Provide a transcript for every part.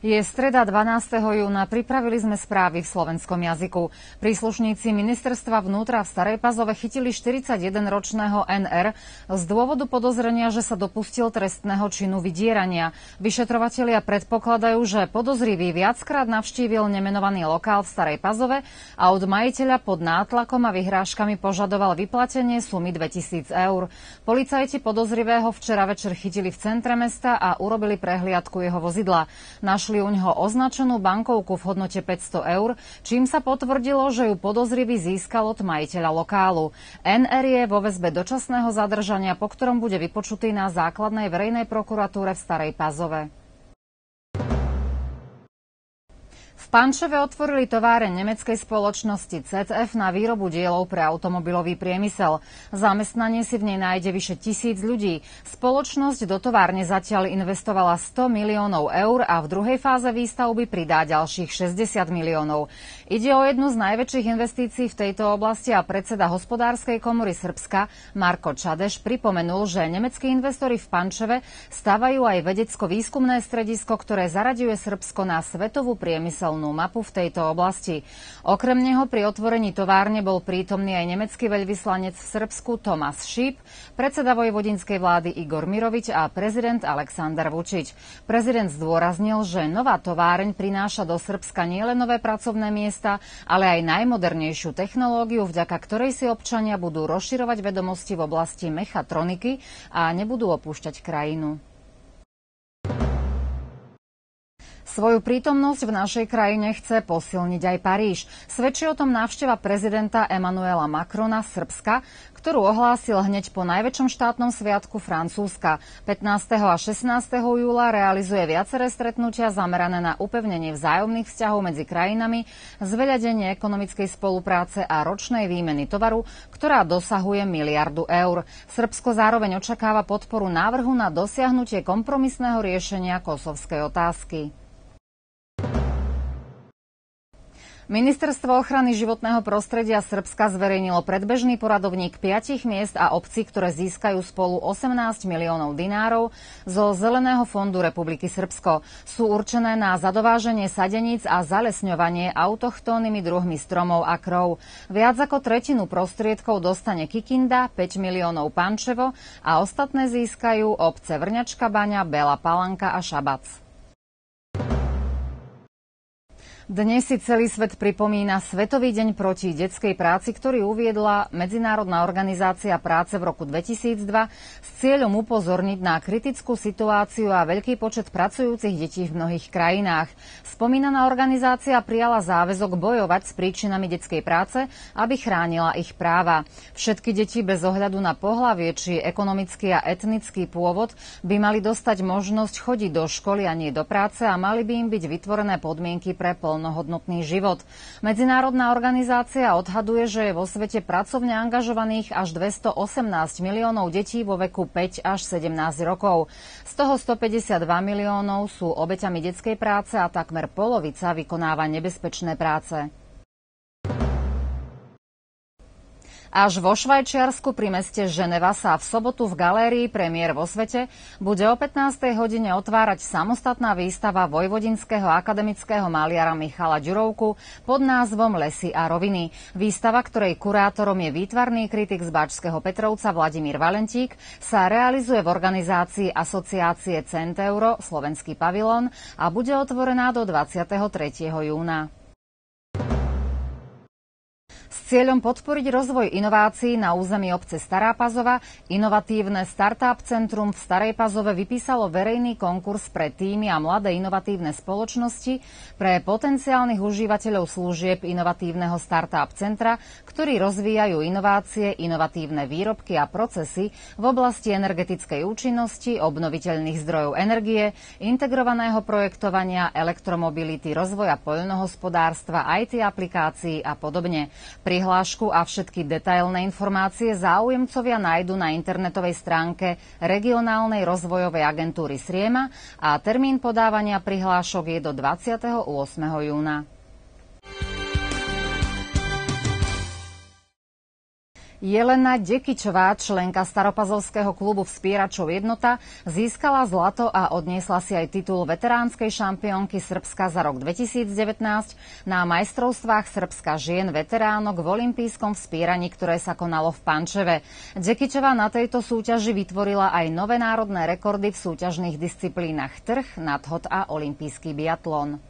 Je streda 12. júna, pripravili sme správy v slovenskom jazyku. Príslušníci ministerstva vnútra v Starej Pazove chytili 41-ročného NR z dôvodu podozrenia, že sa dopustil trestného činu vydierania. Vyšetrovatelia predpokladajú, že podozrivý viackrát navštívil nemenovaný lokál v Starej Pazove a od majiteľa pod nátlakom a vyhrážkami požadoval vyplatenie sumy 2000 eur. Policajti podozrivého včera večer chytili v centre mesta a urobili prehliadku jeho vozidla. Našli našli u neho označenú bankovku v hodnote 500 eur, čím sa potvrdilo, že ju podozrivý získal od majiteľa lokálu. NR je vo väzbe dočasného zadržania, po ktorom bude vypočutý na základnej verejnej prokuratúre v Starej Pazove. Pančeve otvorili továre nemeckej spoločnosti CCF na výrobu dielov pre automobilový priemysel. Zamestnanie si v nej nájde vyše tisíc ľudí. Spoločnosť do továrne zatiaľ investovala 100 miliónov eur a v druhej fáze výstavby pridá ďalších 60 miliónov. Ide o jednu z najväčších investícií v tejto oblasti a predseda hospodárskej komory Srbska Marko Čadeš pripomenul, že nemeckí investori v Pančeve stavajú aj vedecko-výskumné stredisko, ktoré zaraďuje Srbsko na svetovú priemyselnú cestovnú mapu v tejto oblasti. Okrem neho pri otvorení továrne bol prítomný aj nemecký veľvyslanec v Srbsku Tomas Šíp, predseda vojvodinskej vlády Igor Mirovič a prezident Aleksandar Vučič. Prezident zdôraznil, že nová továreň prináša do Srbska nielen nové pracovné miesta, ale aj najmodernejšiu technológiu, vďaka ktorej si občania budú rozširovať vedomosti v oblasti mechatroniky a nebudú opúšťať krajinu. Svoju prítomnosť v našej krajine chce posilniť aj Paríž. Svedčí o tom návšteva prezidenta Emanuela Macrona Srbska, ktorú ohlásil hneď po najväčšom štátnom sviatku Francúzska. 15. a 16. júla realizuje viaceré stretnutia zamerané na upevnenie vzájomných vzťahov medzi krajinami, zveľadenie ekonomickej spolupráce a ročnej výmeny tovaru, ktorá dosahuje miliardu eur. Srbsko zároveň očakáva podporu návrhu na dosiahnutie kompromisného riešenia kosovskej otázky. Ministerstvo ochrany životného prostredia Srbska zverejnilo predbežný poradovník 5 miest a obcí, ktoré získajú spolu 18 miliónov dinárov zo Zeleného fondu Republiky Srbsko. Sú určené na zadováženie sadeníc a zalesňovanie autochtónnymi druhmi stromov a krov. Viac ako tretinu prostriedkov dostane Kikinda, 5 miliónov Pančevo a ostatné získajú obce Vrňačka Baňa, Bela Palanka a Šabac. Dnes si celý svet pripomína Svetový deň proti detskej práci, ktorý uviedla Medzinárodná organizácia práce v roku 2002 s cieľom upozorniť na kritickú situáciu a veľký počet pracujúcich detí v mnohých krajinách. Spomínaná organizácia prijala záväzok bojovať s príčinami detskej práce, aby chránila ich práva. Všetky deti bez ohľadu na pohlavie či ekonomický a etnický pôvod by mali dostať možnosť chodiť do školy a nie do práce a mali by im byť vytvorené podmienky pre plnú plnohodnotný život. Medzinárodná organizácia odhaduje, že je vo svete pracovne angažovaných až 218 miliónov detí vo veku 5 až 17 rokov. Z toho 152 miliónov sú obeťami detskej práce a takmer polovica vykonáva nebezpečné práce. Až vo Švajčiarsku pri meste Ženeva sa v sobotu v galérii Premiér vo svete bude o 15. hodine otvárať samostatná výstava vojvodinského akademického maliara Michala Ďurovku pod názvom Lesy a roviny. Výstava, ktorej kurátorom je výtvarný kritik z Bačského Petrovca Vladimír Valentík, sa realizuje v organizácii Asociácie Centeuro Slovenský pavilon a bude otvorená do 23. júna cieľom podporiť rozvoj inovácií na území obce Stará Pazova inovatívne Startup Centrum v Starej Pazove vypísalo verejný konkurs pre týmy a mladé inovatívne spoločnosti pre potenciálnych užívateľov služieb inovatívneho Startup Centra, ktorí rozvíjajú inovácie, inovatívne výrobky a procesy v oblasti energetickej účinnosti, obnoviteľných zdrojov energie, integrovaného projektovania, elektromobility, rozvoja poľnohospodárstva, IT aplikácií a podobne. Pri prihlášku a všetky detailné informácie záujemcovia nájdu na internetovej stránke Regionálnej rozvojovej agentúry Sriema a termín podávania prihlášok je do 28. júna. Jelena Dekičová, členka Staropazovského klubu Vspieračov jednota, získala zlato a odniesla si aj titul veteránskej šampiónky Srbska za rok 2019 na majstrovstvách Srbska žien veteránok v olympijskom vspieraní, ktoré sa konalo v Pančeve. Dekičová na tejto súťaži vytvorila aj nové národné rekordy v súťažných disciplínach trh, nadhod a olympijský biatlon.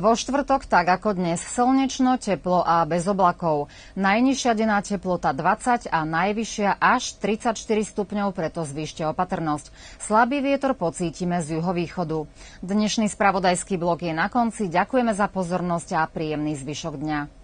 Vo štvrtok, tak ako dnes, slnečno, teplo a bez oblakov. Najnižšia denná teplota 20 a najvyššia až 34 stupňov, preto zvýšte opatrnosť. Slabý vietor pocítime z juhovýchodu. Dnešný spravodajský blok je na konci. Ďakujeme za pozornosť a príjemný zvyšok dňa.